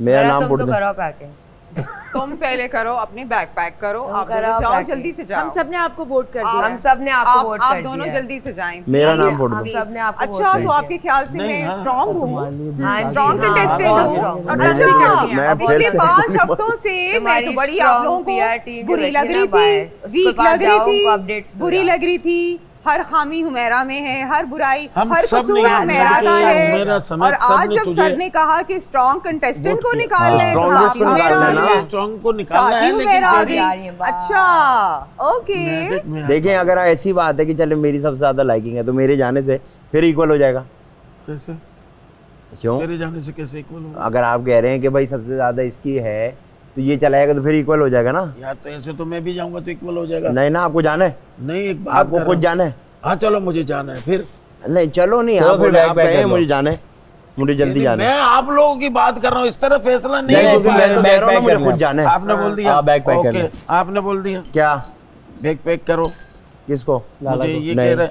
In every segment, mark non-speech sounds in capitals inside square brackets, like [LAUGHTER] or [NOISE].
मेरा नाम तुम तो करो पैकिंग तुम पहले करो अपनी बैग पैक करो आप करो दोनों जाओ जल्दी से जाओ हम सबने आपको वोट कर दिया हम सबने आपको आप, वोट आप कर दोनों जल्दी से जाएँ। मेरा नाम पुट हम सबने आपको अच्छा तो आपके ख्याल से मैं हाँ, स्ट्रांग हूँ? हाँ स्ट्रांग हाँ, कंटेस्टेंट बहुत हूँ। अच्छा मैं पिछले पाँच हफ्तों से मैं तो बड़ी आप लोगों को बुरी लग रही थी वीक लग रही थी बुरी लग रही थी। हर खामी हुमेरा में है हर बुराई हम हर कसूर हुमेरा का है। और आज जब सर ने कहा कि स्ट्रॉन्ग कंटेस्टेंट को। निकालना है तो साथ ही को हुमेरा आ गई। स्ट्रॉन्ग को साथ ही है हुमेरा आ लेकिन आ गई। अच्छा ओके देखें अगर ऐसी बात है कि चले मेरी सबसे ज़्यादा लाइकिंग है तो मेरे जाने से फिर इक्वल हो जाएगा। कैसे? क्यों? तेरे जाने से कैसे इक्वल अगर आप कह रहे हैं कि भाई सबसे ज़्यादा इसकी है तो ये चला जाएगा तो फिर इक्वल हो जाएगा ना? यार तो ऐसे तो मैं भी जाऊँगा तो इक्वल हो जाएगा। नहीं ना आपको जाना है? नहीं एक बात आपको कर। खुद जाना है? हाँ चलो मुझे जाना है फिर। नहीं चलो नहीं आप कर लो। मुझे जाना है। मुझे जल्दी जाना है। मैं आप लोगों की बात कर रहा हूँ इस तरह फैसला नहीं नहीं है। मैं तो कह रहा हूँ मुझे खुद जाना है। आपने बोल दिया। बैग पैक ओके, करना। आपने बोल दिया। क्या? बैग पैक करो। किसको? मुझे ये। कह रहे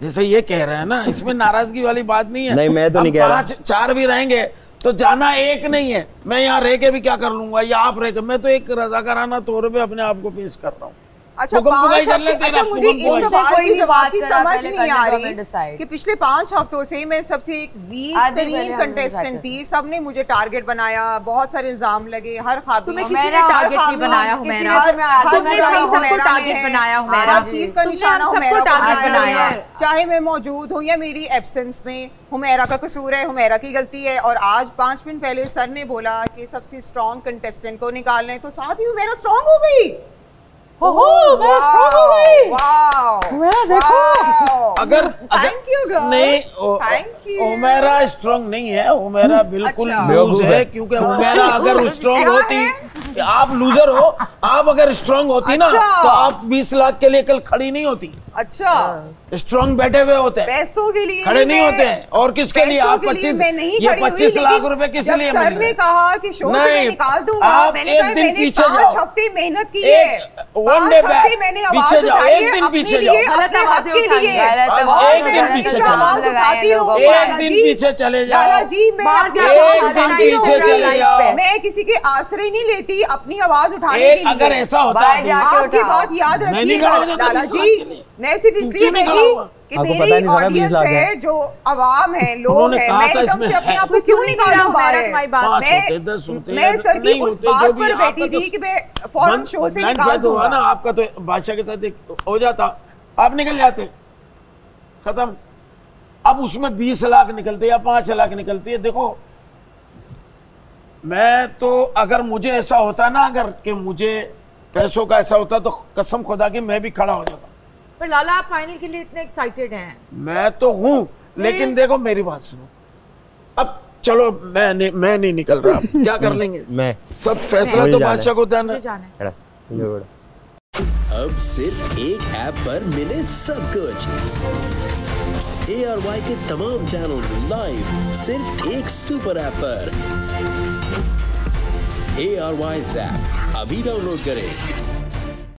जैसे ये कह रहे हैं ना इसमें नाराज़गी वाली बात नहीं है। नहीं, मैं तो नहीं कह रहा। चार भी रहेंगे तो जाना एक नहीं है। मैं यहाँ रह के भी क्या कर लूँगा? या आप रह के? मैं तो एक रजाकाराना तौर पे अपने आप को पेश कर रहा हूँ। अच्छा पाँच हफ़्ते अच्छा मुझे इस सवाल की नहीं जवाब बात की समझ नहीं आ रही। कि पिछले पाँच हफ्तों से मैं सबसे एक वीक तरीन कंटेस्टेंट थी सबने मुझे टारगेट बनाया बहुत सारे इल्ज़ाम लगे हर खाबी हर चीज़ का निशाना हुमैरा बनाया। चाहे मैं मौजूद हूँ या मेरी एबसेंस में हुमैरा का कसूर है हुमैरा की गलती है। और आज पाँच मिनट पहले सर ने बोला कि सबसे स्ट्रॉन्ग कंटेस्टेंट को निकालना है तो साथ ही हुमैरा स्ट्रॉन्ग हो गई। ओहो मैं स्ट्रांग हो गई वाओ हुमैरा देखो अगर Thank नहीं ओ- Thank स्ट्रांग नहीं है उमेरा बिल्कुल अच्छा। लूज है है। क्योंकि उमेरा अगर स्ट्रांग क्या होती आप लूजर हो आप अगर स्ट्रांग होती ना अच्छा। तो आप 20 लाख के लिए कल खड़ी नहीं होती अच्छा स्ट्रांग बैठे हुए होते हैं पैसों के लिए खड़े नहीं होते हैं और किसके लिए आप पच्चीस लिए 25 नहीं ये खड़ी हुई, 25 लाख रुपए किस लिए सर ने कहा कि शो से मैं नहीं, निकाल दूँगा आप मैंने एक दिन पीछे पाँच जाओ। हफ़्ते मेहनत की है पाँच day मैंने पीछे जाओ, एक दिन पीछे जाओ। हैं। एक दिन हमेशा पीछे चले। आवाज़ जाओ। उठाती रहूँगा, एक दिन पीछे चले जाओ। लाला मैं बाहर अपनी जाओ, आवाज़ एक दिन पीछे चले जाओ। मैं किसी के आश्रय नहीं लेती अपनी आवाज़ उठाने के लिए। अगर ऐसा होता है आपकी बात याद मैं नहीं रखिएगा खड़ा जाता लाला बीस जी लाख के लिए। मैं सिर्फ़ इसलिए बैठी कि मेरी ऑडियंस है है। जो आवाम है लोग हैं। मैं एकदम से अपने आप को क्यों नहीं निकालूं मैं मैं सर की उस बात पर आपका बैठी तो थी कि मैं फ़ौरन शो से निकाल हुआ ना आपका तो बादशाह के साथ एक हो जाता। आप निकल जाते। खत्म। अब उसमें बीस लाख निकलते या पाँच लाख निकलती है देखो। मैं तो अगर मुझे ऐसा होता ना अगर कि मुझे पैसों का ऐसा होता तो कसम खुदा की मैं भी खड़ा हो जाता। पर लाला आप फाइनल के लिए इतने एक्साइटेड हैं। मैं तो हूँ लेकिन देखो मेरी बात सुनो। अब चलो मैं नहीं मैं नहीं निकल रहा। [LAUGHS] क्या कर लेंगे? मैं सब फैसला तो बादशाह को देना है। अब सिर्फ़ एक ऐप पर मिले सब कुछ। ए आर वाई के तमाम चैनल लाइव सिर्फ़ एक सुपर ऐप पर। ए आर वाई ऐप अभी डाउनलोड करें।